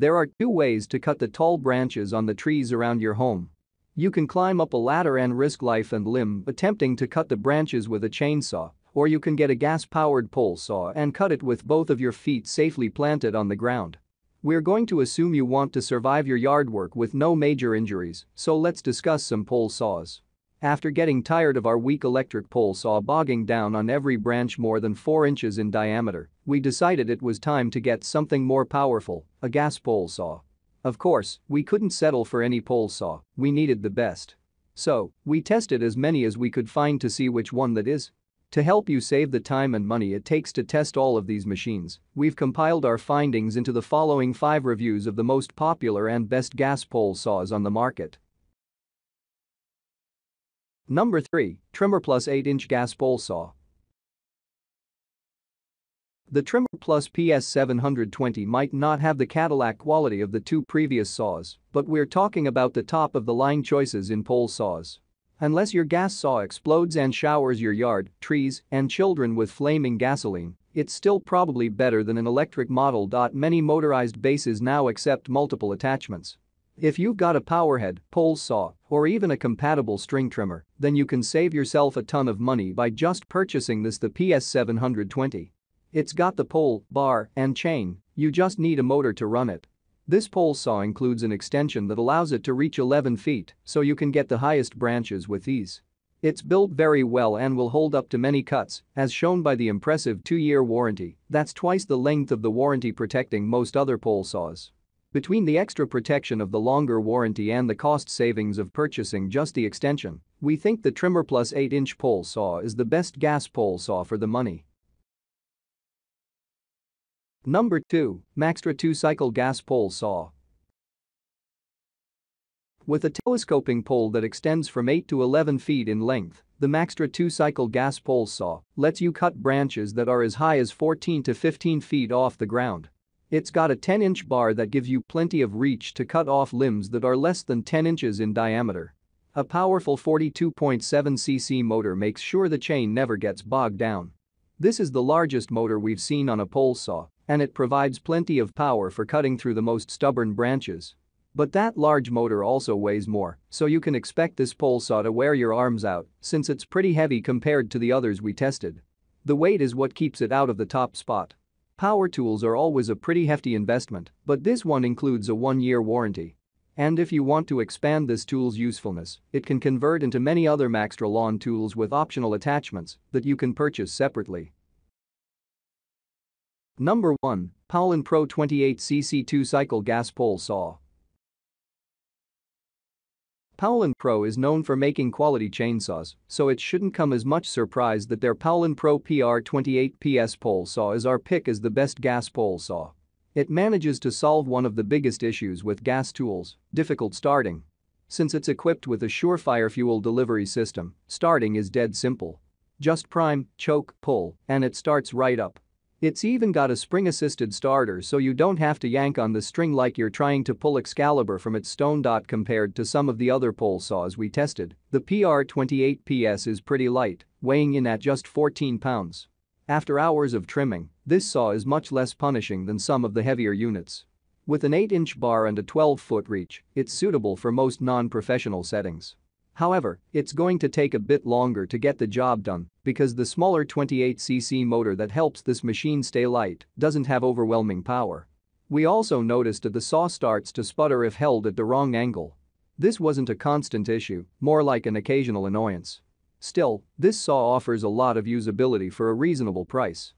There are two ways to cut the tall branches on the trees around your home. You can climb up a ladder and risk life and limb attempting to cut the branches with a chainsaw, or you can get a gas-powered pole saw and cut it with both of your feet safely planted on the ground. We're going to assume you want to survive your yard work with no major injuries, so let's discuss some pole saws. After getting tired of our weak electric pole saw bogging down on every branch more than 4 inches in diameter, we decided it was time to get something more powerful, a gas pole saw. Of course, we couldn't settle for any pole saw, we needed the best. So, we tested as many as we could find to see which one that is. To help you save the time and money it takes to test all of these machines, we've compiled our findings into the following 5 reviews of the most popular and best gas pole saws on the market. Number 3, TrimmerPlus 8-inch gas pole saw. The Trimmer Plus PS720 might not have the Cadillac quality of the two previous saws, but we're talking about the top-of-the-line choices in pole saws. Unless your gas saw explodes and showers your yard, trees, and children with flaming gasoline, it's still probably better than an electric model. Many motorized bases now accept multiple attachments. If you've got a powerhead, pole saw, or even a compatible string trimmer, then you can save yourself a ton of money by just purchasing this the PS720. It's got the pole, bar, and chain, you just need a motor to run it. This pole saw includes an extension that allows it to reach 11 feet, so you can get the highest branches with ease. It's built very well and will hold up to many cuts, as shown by the impressive 2-year warranty, that's twice the length of the warranty protecting most other pole saws. Between the extra protection of the longer warranty and the cost savings of purchasing just the extension, we think the TrimmerPlus 8-inch pole saw is the best gas pole saw for the money. Number 2, Maxtra 2-cycle gas pole saw. With a telescoping pole that extends from 8 to 11 feet in length, the Maxtra 2-cycle gas pole saw lets you cut branches that are as high as 14 to 15 feet off the ground. It's got a 10-inch bar that gives you plenty of reach to cut off limbs that are less than 10 inches in diameter. A powerful 42.7cc motor makes sure the chain never gets bogged down. This is the largest motor we've seen on a pole saw, and it provides plenty of power for cutting through the most stubborn branches. But that large motor also weighs more, so you can expect this pole saw to wear your arms out since it's pretty heavy compared to the others we tested. The weight is what keeps it out of the top spot. Power tools are always a pretty hefty investment, but this one includes a one-year warranty. And if you want to expand this tool's usefulness, it can convert into many other Maxtra lawn tools with optional attachments that you can purchase separately. Number 1, Poulan Pro 28cc 2-cycle gas pole saw. Poulan Pro is known for making quality chainsaws, so it shouldn't come as much surprise that their Poulan Pro PR28PS pole saw is our pick as the best gas pole saw. It manages to solve one of the biggest issues with gas tools, difficult starting. Since it's equipped with a surefire fuel delivery system, starting is dead simple. Just prime, choke, pull, and it starts right up. It's even got a spring-assisted starter so you don't have to yank on the string like you're trying to pull Excalibur from its stone. Dot Compared to some of the other pole saws we tested, the PR28PS is pretty light, weighing in at just 14 pounds. After hours of trimming, this saw is much less punishing than some of the heavier units. With an 8-inch bar and a 12-foot reach, it's suitable for most non-professional settings. However, it's going to take a bit longer to get the job done because the smaller 28cc motor that helps this machine stay light doesn't have overwhelming power. We also noticed that the saw starts to sputter if held at the wrong angle. This wasn't a constant issue, more like an occasional annoyance. Still, this saw offers a lot of usability for a reasonable price.